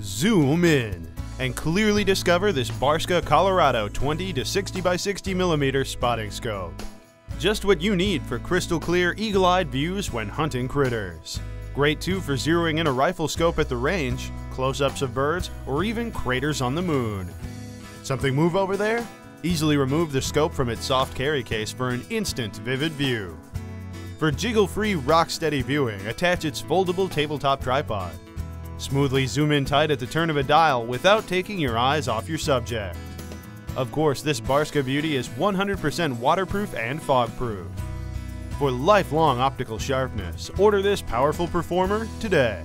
Zoom in and clearly discover this Barska Colorado 20 to 60 by 60 millimeter spotting scope. Just what you need for crystal clear, eagle-eyed views when hunting critters. Great too for zeroing in a rifle scope at the range, close-ups of birds, or even craters on the moon. Something move over there? Easily remove the scope from its soft carry case for an instant vivid view. For jiggle-free, rock-steady viewing, attach its foldable tabletop tripod. Smoothly zoom in tight at the turn of a dial without taking your eyes off your subject. Of course, this Barska Beauty is 100% waterproof and fog-proof. For lifelong optical sharpness, order this powerful performer today.